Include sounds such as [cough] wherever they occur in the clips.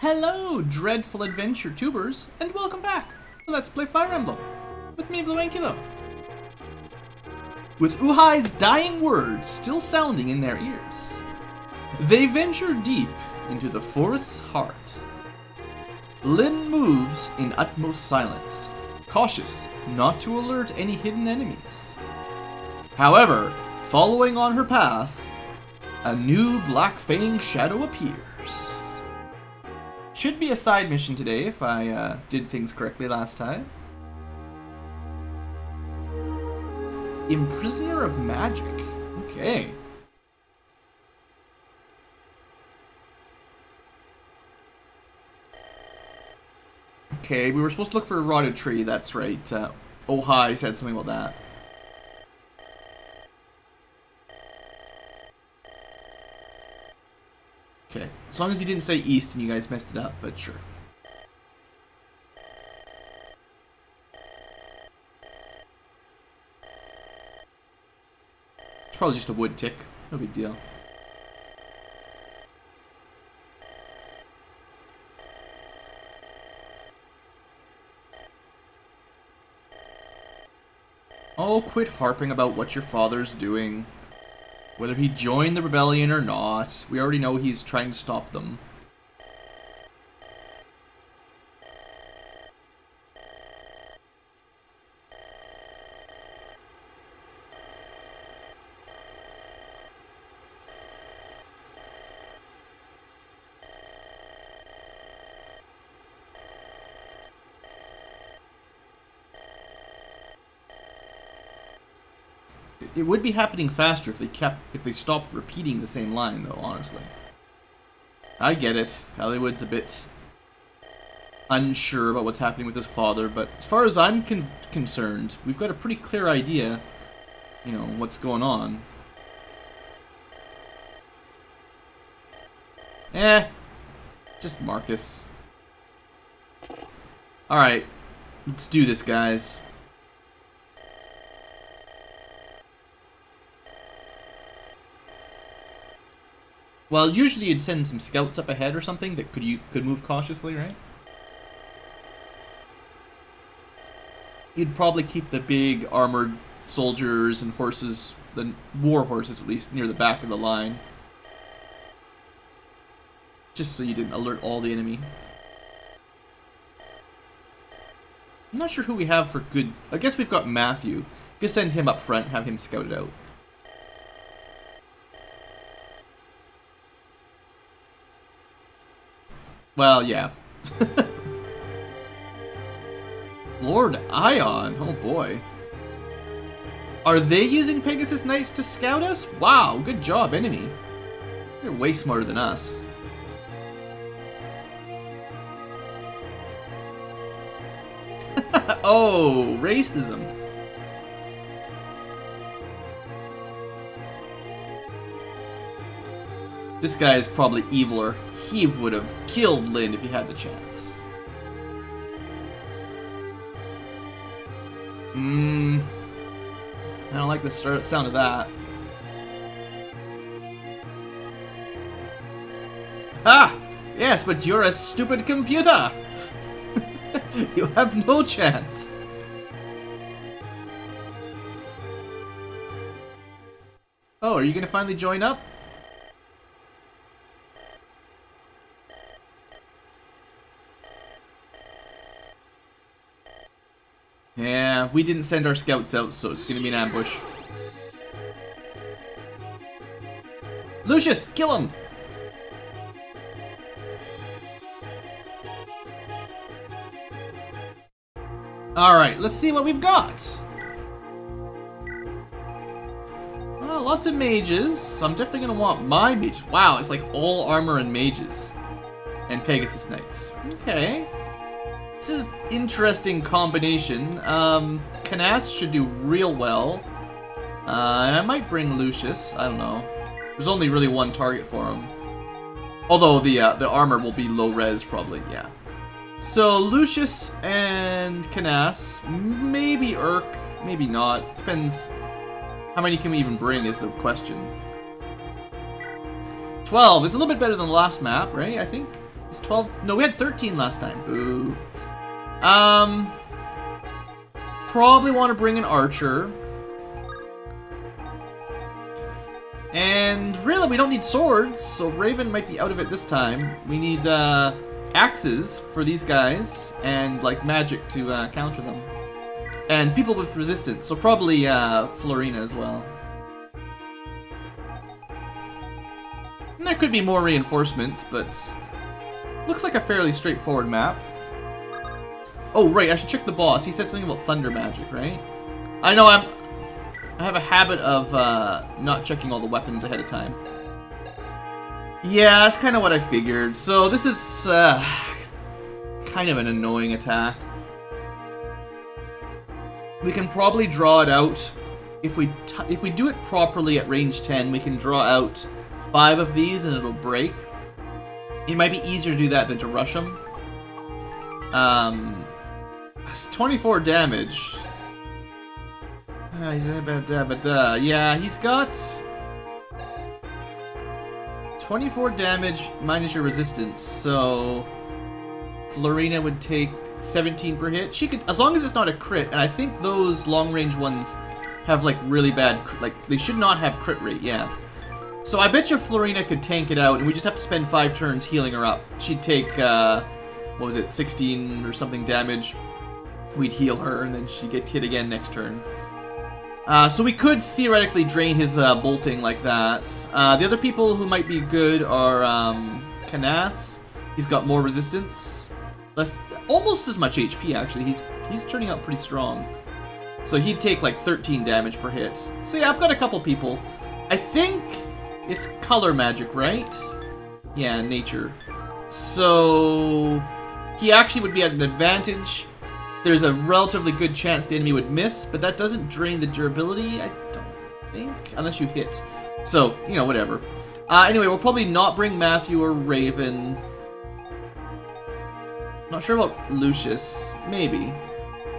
Hello, dreadful adventure tubers, and welcome back Let's Play Fire Emblem with me, Blue Ankylo. With Uhai's dying words still sounding in their ears, they venture deep into the forest's heart. Lyn moves in utmost silence, cautious not to alert any hidden enemies. However, following on her path, a new Black Fang shadow appears. Should be a side mission today if I uh, did things correctly last time. Imprisoner of Magic. Okay. Okay, we were supposed to look for a rotted tree, that's right. Uh, Uhai said something about that. Okay, as long as you didn't say east and you guys messed it up, but sure. It's probably just a wood tick. No big deal. Oh, quit harping about what your father's doing. Whether he joined the rebellion or not, we already know he's trying to stop them. It would be happening faster if they kept if they stopped repeating the same line though, honestly. I get it. Eliwood's a bit unsure about what's happening with his father, but as far as I'm con concerned, we've got a pretty clear idea, you know, what's going on. Eh, just Marcus. Alright, let's do this, guys. Well, usually you'd send some scouts up ahead or something that could you could move cautiously, right? You'd probably keep the big armored soldiers and horses, the war horses at least, near the back of the line. Just so you didn't alert all the enemy. I'm not sure who we have for good... I guess we've got Matthew. Just send him up front, have him scout it out. Well, yeah. Lord Aion, oh boy. Are they using Pegasus Knights to scout us? Wow, good job, enemy. You're way smarter than us. [laughs] oh, racism. This guy is probably eviler he would have killed Lyn if he had the chance. Mmm. I don't like the sound of that. Ah! Yes, but you're a stupid computer! [laughs] you have no chance! Oh, are you gonna finally join up? Yeah, we didn't send our scouts out, so it's gonna be an ambush. Lucius, kill him! Alright, let's see what we've got. Well, lots of mages, I'm definitely gonna want my mage. Wow, it's like all armor and mages. And Pegasus Knights. Okay. This is interesting combination. Um, Canas should do real well. Uh, and I might bring Lucius. I don't know. There's only really one target for him. Although the uh, the armor will be low res probably, yeah. So Lucius and Canas, maybe Erk, maybe not. Depends how many can we even bring is the question. 12, it's a little bit better than the last map, right? I think. It's 12. No, we had 13 last time. Boo. Um, probably want to bring an archer. And really, we don't need swords, so Raven might be out of it this time. We need uh, axes for these guys, and like magic to uh, counter them. And people with resistance, so probably uh, Florina as well. And there could be more reinforcements, but looks like a fairly straightforward map. Oh, right, I should check the boss. He said something about thunder magic, right? I know I'm... I have a habit of uh, not checking all the weapons ahead of time. Yeah, that's kind of what I figured. So this is uh, kind of an annoying attack. We can probably draw it out. If we if we do it properly at range 10, we can draw out five of these and it'll break. It might be easier to do that than to rush them. Um, it's 24 damage. Uh, he's uh, yeah, he's got 24 damage minus your resistance, so Florina would take 17 per hit. She could, as long as it's not a crit, and I think those long-range ones have like really bad, like they should not have crit rate, yeah. So I bet you Florina could tank it out, and we just have to spend five turns healing her up. She'd take, uh, what was it, 16 or something damage. We'd heal her, and then she'd get hit again next turn. Uh, so we could theoretically drain his uh, bolting like that. Uh, the other people who might be good are um. He's got more resistance. Less, almost as much HP actually. He's he's turning out pretty strong. So he'd take like 13 damage per hit. So yeah, I've got a couple people. I think it's color magic, right? Yeah, nature. So he actually would be at an advantage there's a relatively good chance the enemy would miss, but that doesn't drain the durability, I don't think, unless you hit. So, you know, whatever. Uh, anyway, we'll probably not bring Matthew or Raven. Not sure about Lucius. Maybe.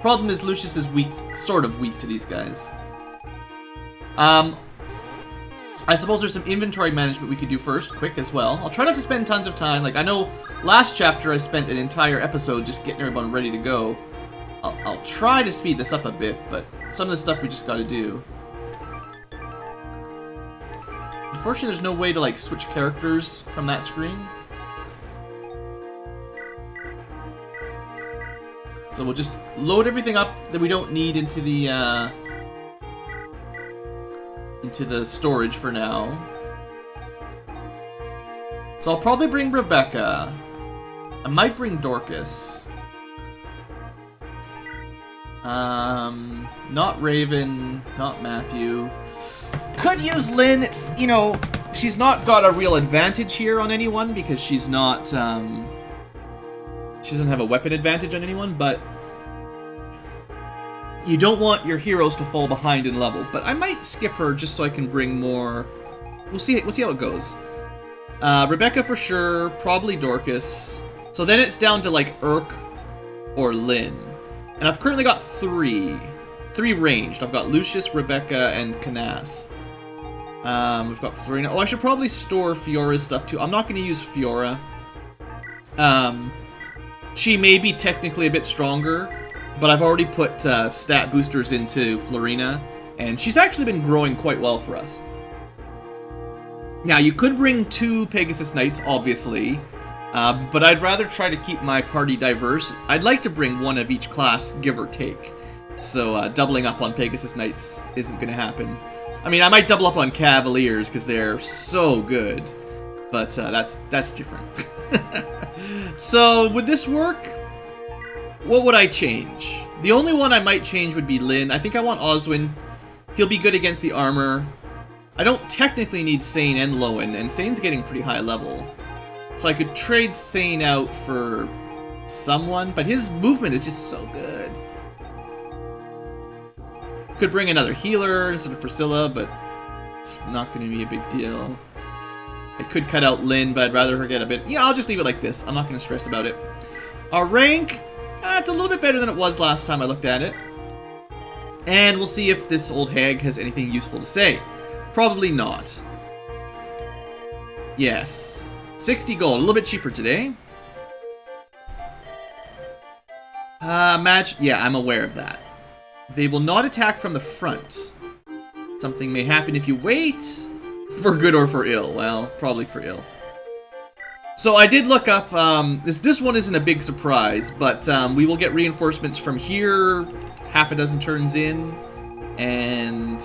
Problem is Lucius is weak, sort of weak to these guys. Um, I suppose there's some inventory management we could do first, quick as well. I'll try not to spend tons of time. Like, I know last chapter I spent an entire episode just getting everyone ready to go. I'll, I'll try to speed this up a bit, but some of the stuff we just gotta do. Unfortunately, there's no way to, like, switch characters from that screen. So we'll just load everything up that we don't need into the, uh, into the storage for now. So I'll probably bring Rebecca. I might bring Dorcas. Um, not Raven, not Matthew. Could use Lyn. It's, you know, she's not got a real advantage here on anyone because she's not, um, she doesn't have a weapon advantage on anyone, but you don't want your heroes to fall behind in level. But I might skip her just so I can bring more. We'll see. We'll see how it goes. Uh, Rebecca for sure. Probably Dorcas. So then it's down to like Erk or Lyn. And I've currently got three. Three ranged. I've got Lucius, Rebecca, and Canas. Um, we've got Florina. Oh, I should probably store Fiora's stuff too. I'm not going to use Fiora. Um, she may be technically a bit stronger, but I've already put uh, stat boosters into Florina, and she's actually been growing quite well for us. Now, you could bring two Pegasus Knights, obviously, uh, but I'd rather try to keep my party diverse. I'd like to bring one of each class, give or take. So uh, doubling up on Pegasus Knights isn't going to happen. I mean, I might double up on Cavaliers because they're so good, but uh, that's that's different. [laughs] so would this work? What would I change? The only one I might change would be Lyn. I think I want Oswin. He'll be good against the armor. I don't technically need Sain and Lowen, and Sain's getting pretty high level. So I could trade Sain out for someone, but his movement is just so good. Could bring another healer instead of Priscilla, but it's not going to be a big deal. I could cut out Lyn, but I'd rather her get a bit... Yeah, I'll just leave it like this. I'm not going to stress about it. Our rank, uh, it's a little bit better than it was last time I looked at it. And we'll see if this old hag has anything useful to say. Probably not. Yes. 60 gold, a little bit cheaper today. Uh, match. Yeah, I'm aware of that. They will not attack from the front. Something may happen if you wait. For good or for ill. Well, probably for ill. So I did look up, um, this, this one isn't a big surprise, but um, we will get reinforcements from here, half a dozen turns in, and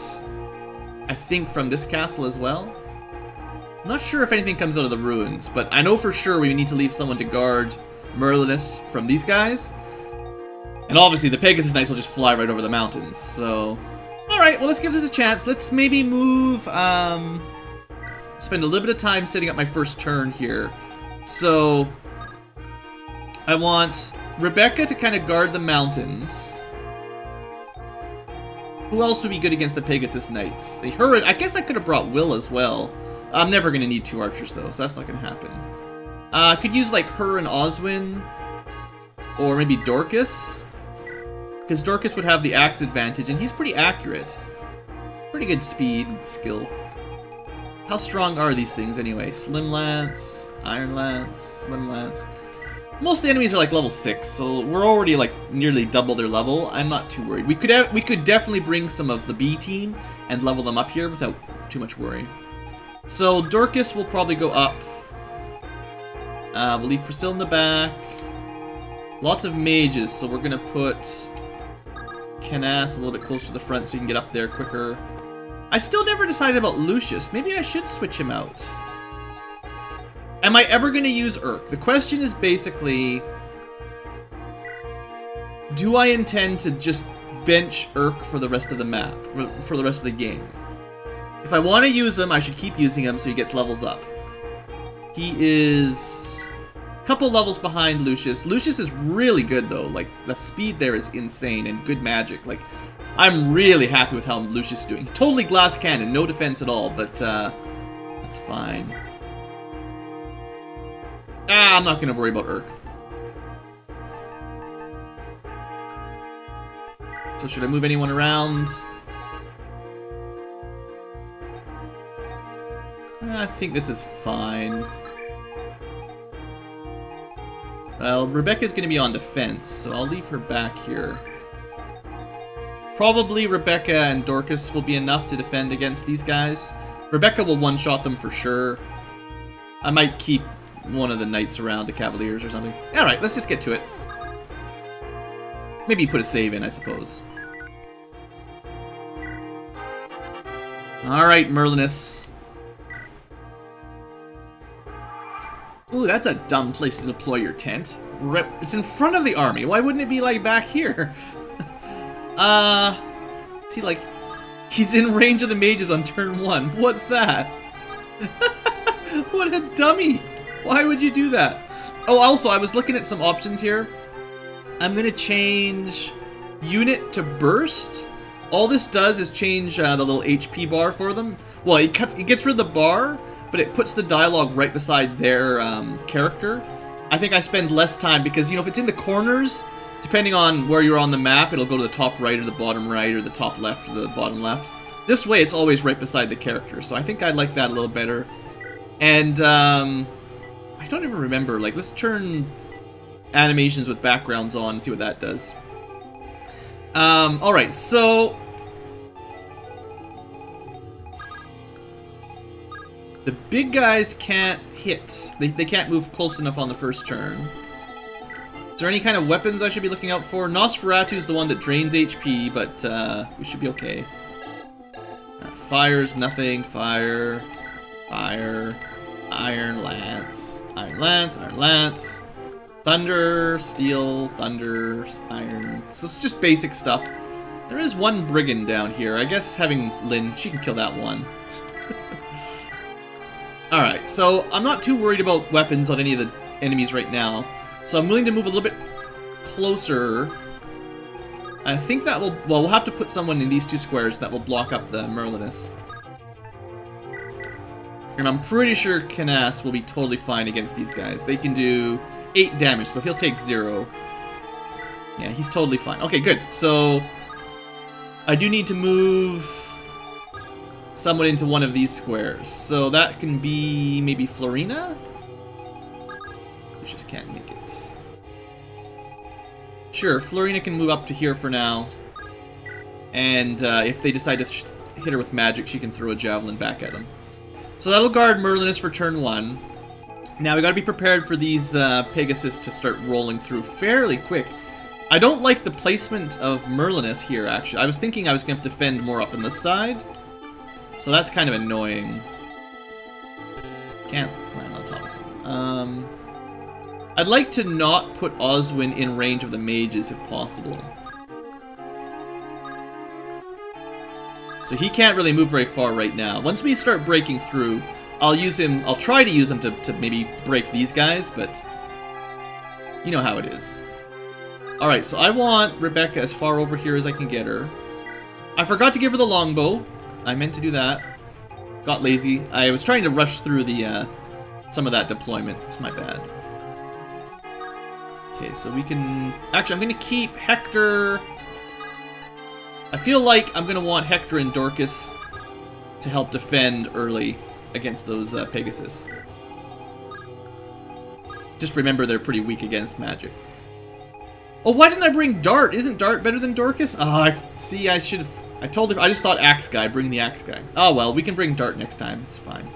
I think from this castle as well. I'm not sure if anything comes out of the ruins, but I know for sure we need to leave someone to guard Merlinus from these guys. And obviously the Pegasus Knights will just fly right over the mountains, so... Alright, well this gives us a chance. Let's maybe move, um... Spend a little bit of time setting up my first turn here. So, I want Rebecca to kind of guard the mountains. Who else would be good against the Pegasus Knights? Her, I guess I could have brought Will as well. I'm never going to need two archers, though, so that's not going to happen. Uh, I could use, like, her and Oswin. Or maybe Dorcas. Because Dorcas would have the axe advantage, and he's pretty accurate. Pretty good speed skill. How strong are these things, anyway? Slim Lance... Iron Lance, Slim Lance. Most of the enemies are like level 6, so we're already like nearly double their level. I'm not too worried. We could have, we could definitely bring some of the B team and level them up here without too much worry. So Dorcas will probably go up. Uh, we'll leave Priscilla in the back. Lots of mages, so we're gonna put Canas a little bit closer to the front so you can get up there quicker. I still never decided about Lucius. Maybe I should switch him out. Am I ever going to use Erk? The question is basically, do I intend to just bench Erk for the rest of the map, for the rest of the game? If I want to use him, I should keep using him so he gets levels up. He is a couple levels behind Lucius. Lucius is really good though, like the speed there is insane and good magic. Like I'm really happy with how Lucius is doing. Totally glass cannon, no defense at all, but uh, that's fine. Ah, I'm not going to worry about Erk. So should I move anyone around? Eh, I think this is fine. Well, Rebecca's going to be on defense, so I'll leave her back here. Probably Rebecca and Dorcas will be enough to defend against these guys. Rebecca will one-shot them for sure. I might keep one of the knights around the cavaliers or something. Alright, let's just get to it. Maybe put a save in, I suppose. Alright, Merlinus. Ooh, that's a dumb place to deploy your tent. Rip. It's in front of the army. Why wouldn't it be, like, back here? [laughs] uh... See, like... He's in range of the mages on turn one. What's that? [laughs] what a dummy! Why would you do that? Oh, also, I was looking at some options here. I'm going to change unit to burst. All this does is change uh, the little HP bar for them. Well, it, cuts, it gets rid of the bar, but it puts the dialogue right beside their um, character. I think I spend less time because, you know, if it's in the corners, depending on where you're on the map, it'll go to the top right or the bottom right or the top left or the bottom left. This way, it's always right beside the character, so I think I like that a little better. And, um, I don't even remember. Like, let's turn animations with backgrounds on and see what that does. Um, alright, so... The big guys can't hit. They, they can't move close enough on the first turn. Is there any kind of weapons I should be looking out for? Nosferatu is the one that drains HP, but uh, we should be okay. Uh, fire's nothing. Fire. Fire. Iron Lance. Iron Lance, Iron Lance, Thunder, Steel, Thunder, Iron. So it's just basic stuff. There is one Brigand down here. I guess having Lyn, she can kill that one. Alright, so I'm not too worried about weapons on any of the enemies right now. So I'm willing to move a little bit closer. I think that will... Well, we'll have to put someone in these two squares that will block up the Merlinus. And I'm pretty sure Canas will be totally fine against these guys. They can do 8 damage, so he'll take 0. Yeah, he's totally fine. Okay, good. So, I do need to move someone into one of these squares. So that can be maybe Florina? We just can't make it. Sure, Florina can move up to here for now. And uh, if they decide to hit her with magic, she can throw a javelin back at them. So that'll guard Merlinus for turn one. Now we gotta be prepared for these uh, Pegasus to start rolling through fairly quick. I don't like the placement of Merlinus here, actually. I was thinking I was gonna have to defend more up on this side. So that's kind of annoying. Can't land on top. Um, I'd like to not put Oswin in range of the mages if possible. So he can't really move very far right now. Once we start breaking through, I'll use him, I'll try to use him to, to maybe break these guys, but you know how it is. Alright, so I want Rebecca as far over here as I can get her. I forgot to give her the longbow. I meant to do that. Got lazy. I was trying to rush through the uh, some of that deployment. It's my bad. Okay, so we can... Actually, I'm going to keep Hector... I feel like I'm going to want Hector and Dorcas to help defend early against those uh, Pegasus. Just remember they're pretty weak against magic. Oh, why didn't I bring Dart? Isn't Dart better than Dorcas? Oh, I see. I should have. I told her. I just thought Axe guy. Bring the Axe guy. Oh well, we can bring Dart next time. It's fine.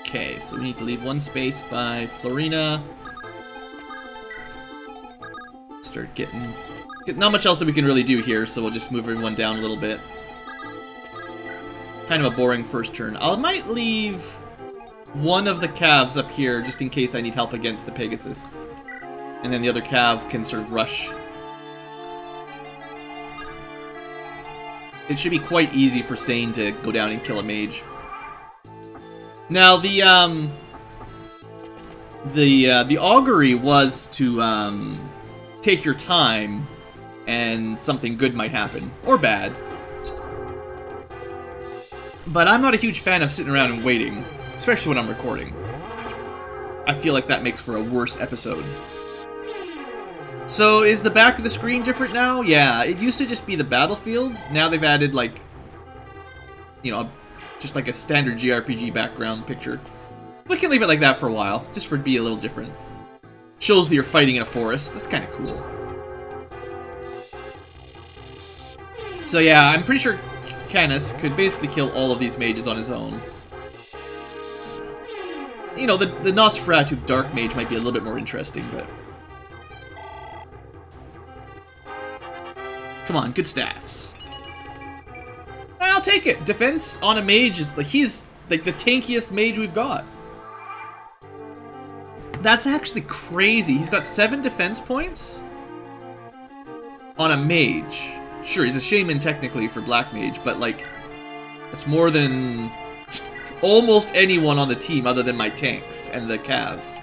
Okay, so we need to leave one space by Florina. Start getting... Not much else that we can really do here, so we'll just move everyone down a little bit. Kind of a boring first turn. I might leave one of the calves up here, just in case I need help against the Pegasus. And then the other cav can sort of rush. It should be quite easy for Sain to go down and kill a mage. Now the um the uh, the augury was to um, take your time, and something good might happen or bad. But I'm not a huge fan of sitting around and waiting, especially when I'm recording. I feel like that makes for a worse episode. So is the back of the screen different now? Yeah, it used to just be the battlefield. Now they've added like, you know, just like a standard JRPG background picture. We can leave it like that for a while, just for be a little different. Shows that you're fighting in a forest. That's kind of cool. So yeah, I'm pretty sure Canas could basically kill all of these mages on his own. You know, the, the Nosferatu Dark Mage might be a little bit more interesting, but... Come on, good stats. I'll take it. Defense on a mage is like he's like the tankiest mage we've got. That's actually crazy. He's got seven defense points on a mage. Sure, he's a shaman technically for black mage, but like it's more than [laughs] almost anyone on the team other than my tanks and the calves.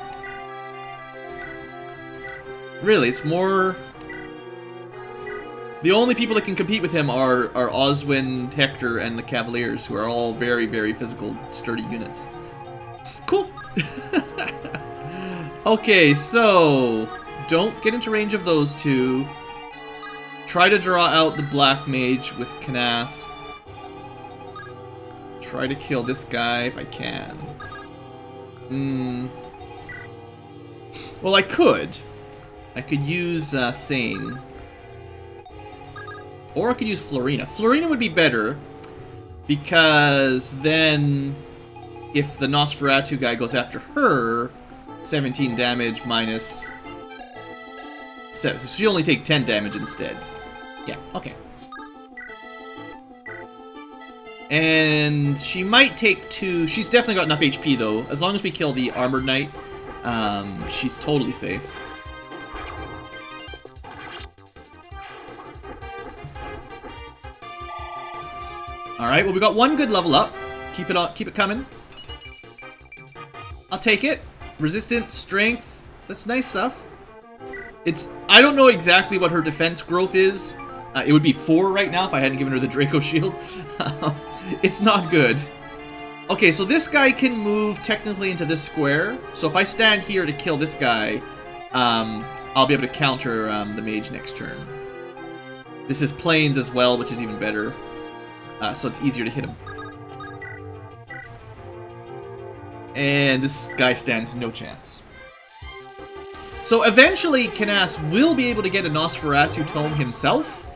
Really, it's more the only people that can compete with him are, are Oswin, Hector, and the Cavaliers, who are all very, very physical, sturdy units. Cool. [laughs] okay, so don't get into range of those two. Try to draw out the Black Mage with Canas. Try to kill this guy if I can. Hmm. Well, I could. I could use uh, Sain. Or I could use Florina. Florina would be better, because then if the Nosferatu guy goes after her, 17 damage minus... So she only take 10 damage instead. Yeah, okay. And she might take two... She's definitely got enough HP, though. As long as we kill the Armored Knight, um, she's totally safe. Alright, well we got one good level up. Keep it on keep it coming. I'll take it. Resistance, strength. That's nice stuff. It's I don't know exactly what her defense growth is. Uh, it would be four right now if I hadn't given her the Draco [laughs] shield. [laughs] it's not good. Okay, so this guy can move technically into this square. So if I stand here to kill this guy, um, I'll be able to counter um, the mage next turn. This is planes as well, which is even better uh, so it's easier to hit him. And this guy stands no chance. So eventually, Canas will be able to get a Nosferatu tome himself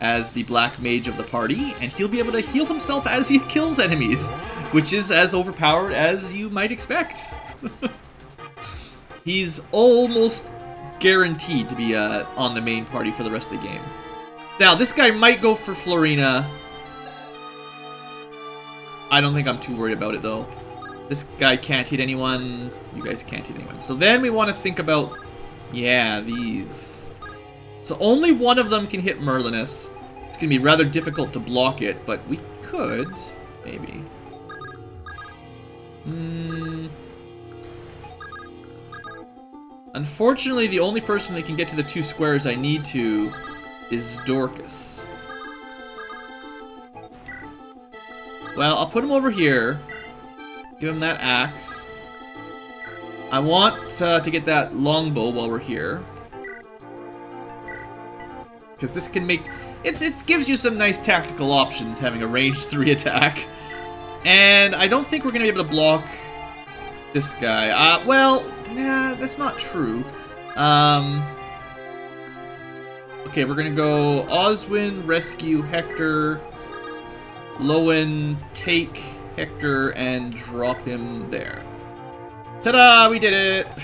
as the black mage of the party, and he'll be able to heal himself as he [laughs] kills enemies, which is as overpowered as you might expect. [laughs] He's almost guaranteed to be uh, on the main party for the rest of the game. Now, this guy might go for Florina. I don't think I'm too worried about it, though. This guy can't hit anyone. You guys can't hit anyone. So then we want to think about... Yeah, these. So only one of them can hit Merlinus. It's going to be rather difficult to block it, but we could, maybe. Hmm... Unfortunately, the only person that can get to the two squares I need to is Dorcas. Well, I'll put him over here. Give him that axe. I want uh, to get that longbow while we're here. Because this can make... It's, it gives you some nice tactical options, having a range [laughs] 3 attack. And I don't think we're going to be able to block this guy. Uh, well, nah, that's not true. Um, okay, we're gonna go Oswin, rescue Hector, Lowen, take Hector, and drop him there. Ta-da! We did it! [laughs]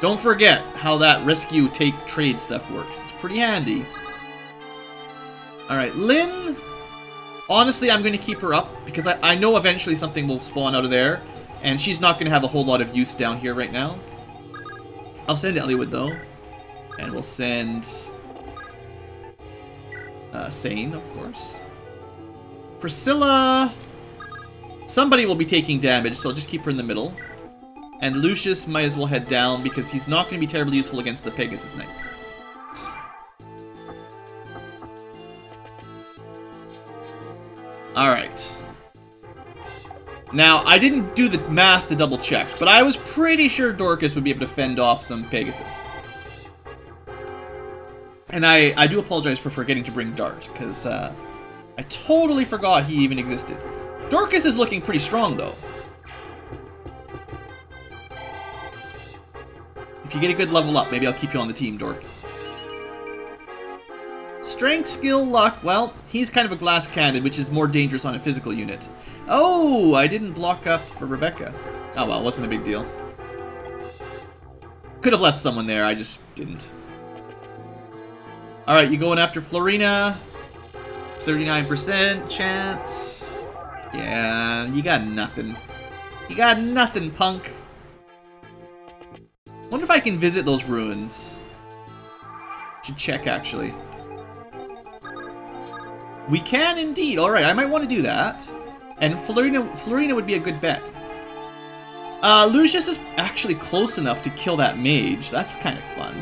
Don't forget how that rescue take trade stuff works. It's pretty handy. Alright, Lyn Honestly, I'm going to keep her up, because I, I know eventually something will spawn out of there, and she's not going to have a whole lot of use down here right now. I'll send Eliwood, though. And we'll send... Uh, Sain, of course. Priscilla... Somebody will be taking damage, so I'll just keep her in the middle. And Lucius might as well head down, because he's not going to be terribly useful against the Pegasus Knights. Alright. Now, I didn't do the math to double check, but I was pretty sure Dorcas would be able to fend off some Pegasus. And I, I do apologize for forgetting to bring Dart, because uh, I totally forgot he even existed. Dorcas is looking pretty strong, though. If you get a good level up, maybe I'll keep you on the team, Dork. Strength, skill, luck. Well, he's kind of a glass cannon, which is more dangerous on a physical unit. Oh, I didn't block up for Rebecca. Oh well, wasn't a big deal. Could have left someone there, I just didn't. Alright, you going after Florina. 39% chance. Yeah, you got nothing. You got nothing, punk. Wonder if I can visit those ruins. Should check, actually. We can indeed. Alright, I might want to do that. And Florina, Florina would be a good bet. Uh, Lucius is actually close enough to kill that mage. That's kind of fun.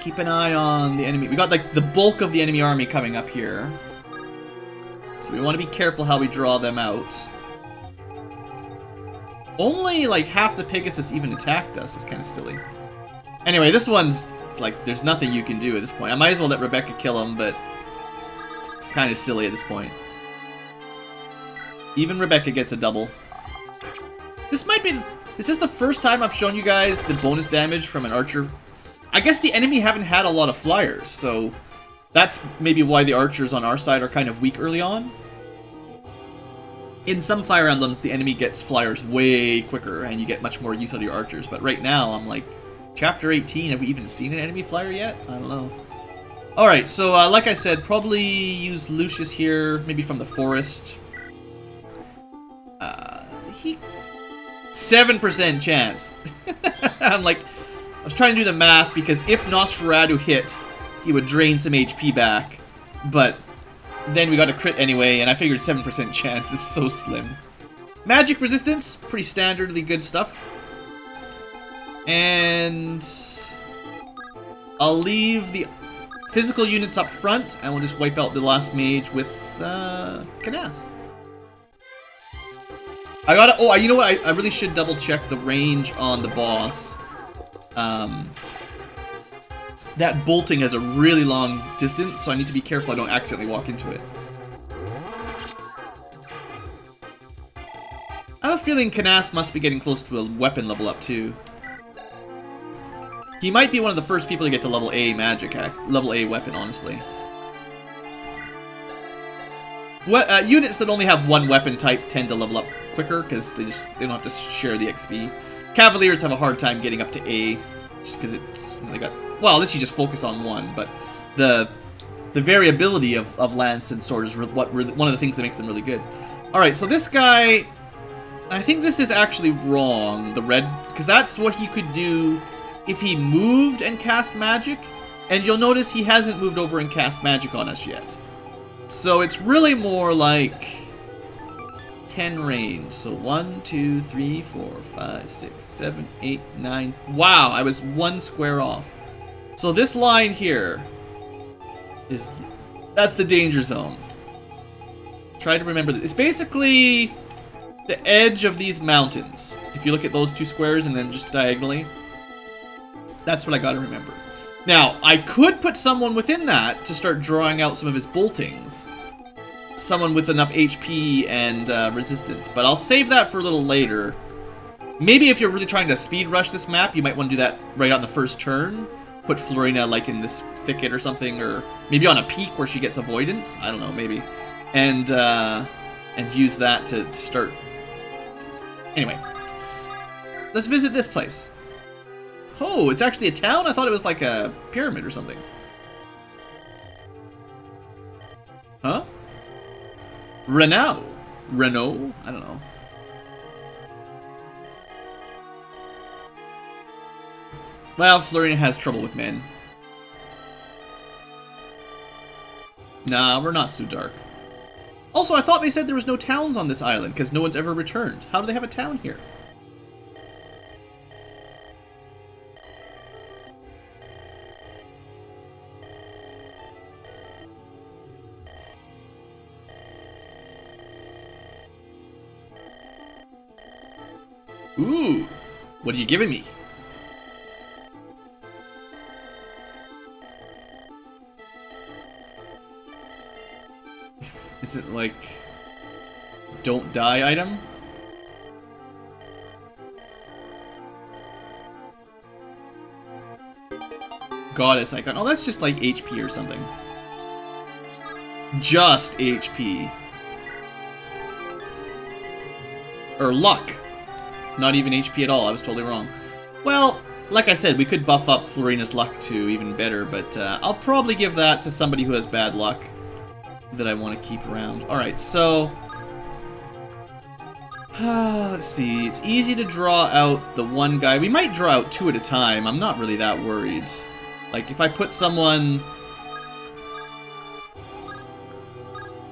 Keep an eye on the enemy. We got like the bulk of the enemy army coming up here. So we want to be careful how we draw them out. Only like half the Pegasus even attacked us is kind of silly. Anyway, this one's like, there's nothing you can do at this point. I might as well let Rebecca kill him, but it's kind of silly at this point. Even Rebecca gets a double. This might be... This is the first time I've shown you guys the bonus damage from an archer. I guess the enemy haven't had a lot of flyers, so that's maybe why the archers on our side are kind of weak early on. In some Fire Emblems, the enemy gets flyers way quicker, and you get much more use out of your archers, but right now, I'm like, Chapter 18, have we even seen an enemy flyer yet? I don't know. Alright, so uh, like I said, probably use Lucius here, maybe from the forest. Uh, he... 7% chance. [laughs] I'm like, I was trying to do the math because if Nosferatu hit, he would drain some HP back. But then we got a crit anyway, and I figured 7% chance is so slim. Magic resistance, pretty standardly good stuff. And I'll leave the physical units up front, and we'll just wipe out the last mage with uh. I gotta. Oh, you know what? I, I really should double check the range on the boss. Um, that bolting has a really long distance, so I need to be careful I don't accidentally walk into it. I have a feeling Canas must be getting close to a weapon level up too. He might be one of the first people to get to level A magic, level A weapon, honestly. Uh, units that only have one weapon type tend to level up quicker because they just they don't have to share the XP. Cavaliers have a hard time getting up to A just because it's you know, they got well, at least you just focus on one, but the the variability of, of lance and sword is what one of the things that makes them really good. All right, so this guy, I think this is actually wrong. The red, because that's what he could do if he moved and cast magic, and you'll notice he hasn't moved over and cast magic on us yet. So it's really more like 10 range. So 1, 2, 3, 4, 5, 6, 7, 8, 9. Wow, I was one square off. So this line here is... That's the danger zone. Try to remember that. It's basically the edge of these mountains. If you look at those two squares and then just diagonally. That's what I gotta remember. Now, I could put someone within that to start drawing out some of his boltings. Someone with enough HP and uh, resistance, but I'll save that for a little later. Maybe if you're really trying to speed rush this map, you might want to do that right on the first turn. Put Florina like in this thicket or something, or maybe on a peak where she gets avoidance. I don't know, maybe. And, uh, and use that to, to start. Anyway, let's visit this place. Oh, it's actually a town? I thought it was like a pyramid or something. Huh? Renault. Renault? I don't know. Well, Florina has trouble with men. Nah, we're not so dark. Also, I thought they said there was no towns on this island, because no one's ever returned. How do they have a town here? What are you giving me? [laughs] Is it like don't die item? Goddess icon. Oh, that's just like HP or something. Just HP. Or luck. Not even HP at all, I was totally wrong. Well, like I said, we could buff up Florina's luck to even better, but uh, I'll probably give that to somebody who has bad luck that I want to keep around. Alright, so... [sighs] let's see, it's easy to draw out the one guy. We might draw out two at a time, I'm not really that worried. Like, if I put someone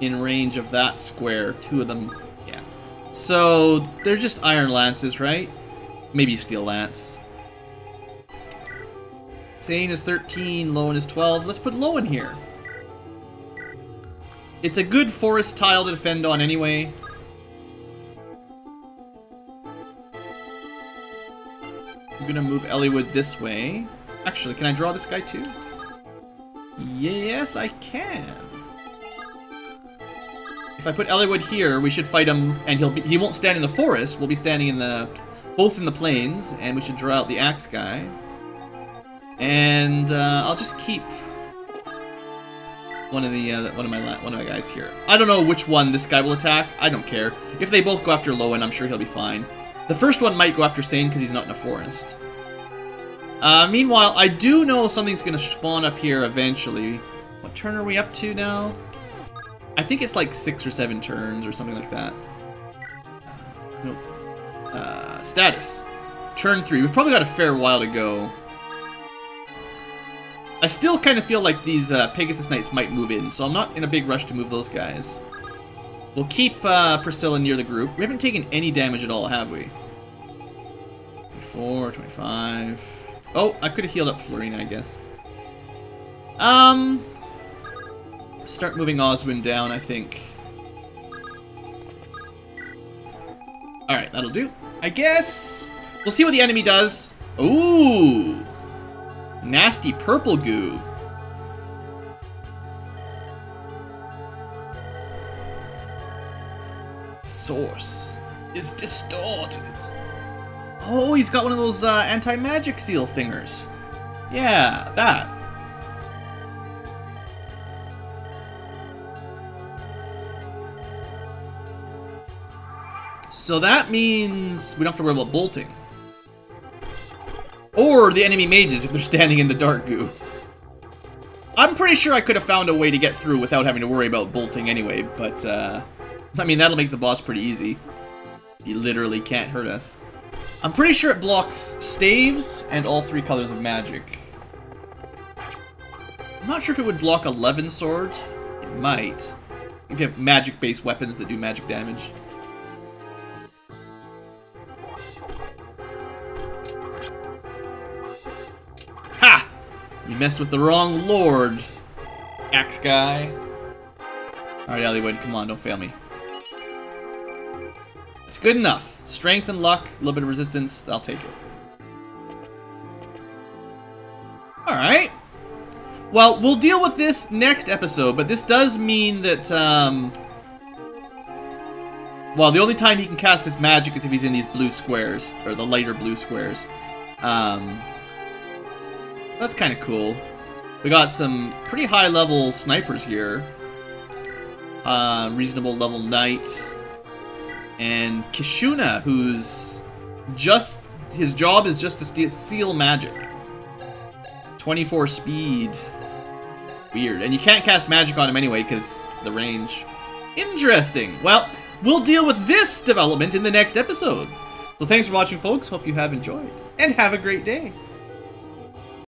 in range of that square, two of them so, they're just iron lances, right? Maybe steel lance. Sain is 13, Lowen is 12. Let's put Lowen here. It's a good forest tile to defend on anyway. I'm gonna move Eliwood this way. Actually, can I draw this guy too? Yes, I can. If I put Eliwood here, we should fight him, and he'll be, he won't stand in the forest. We'll be standing in the both in the plains, and we should draw out the axe guy. And uh, I'll just keep one of the uh, one of my one of my guys here. I don't know which one this guy will attack. I don't care. If they both go after Lowen, I'm sure he'll be fine. The first one might go after Sain because he's not in a forest. Uh, meanwhile, I do know something's going to spawn up here eventually. What turn are we up to now? I think it's like six or seven turns or something like that. Nope. Uh, status. Turn three. We've probably got a fair while to go. I still kind of feel like these uh, Pegasus Knights might move in, so I'm not in a big rush to move those guys. We'll keep uh, Priscilla near the group. We haven't taken any damage at all, have we? 24, 25... Oh, I could have healed up Florina, I guess. Um, start moving Oswin down, I think. Alright, that'll do. I guess we'll see what the enemy does. Ooh! Nasty purple goo. Source. is distorted. Oh, he's got one of those uh, anti-magic seal thingers. Yeah, that. So that means we don't have to worry about bolting. Or the enemy mages if they're standing in the dark goo. I'm pretty sure I could have found a way to get through without having to worry about bolting anyway, but, uh... I mean, that'll make the boss pretty easy. He literally can't hurt us. I'm pretty sure it blocks staves and all three colors of magic. I'm not sure if it would block Levin sword. It might. If you have magic-based weapons that do magic damage. You messed with the wrong lord, axe guy. Alright, Eliwood, come on, don't fail me. It's good enough. Strength and luck, a little bit of resistance, I'll take it. Alright. Well, we'll deal with this next episode, but this does mean that, um... Well, the only time he can cast his magic is if he's in these blue squares, or the lighter blue squares. Um... That's kind of cool. We got some pretty high-level snipers here. Uh, reasonable level knight. And Kishuna, who's just... His job is just to seal magic. 24 speed. Weird. And you can't cast magic on him anyway, because the range. Interesting. Well, we'll deal with this development in the next episode. So thanks for watching, folks. Hope you have enjoyed. And have a great day.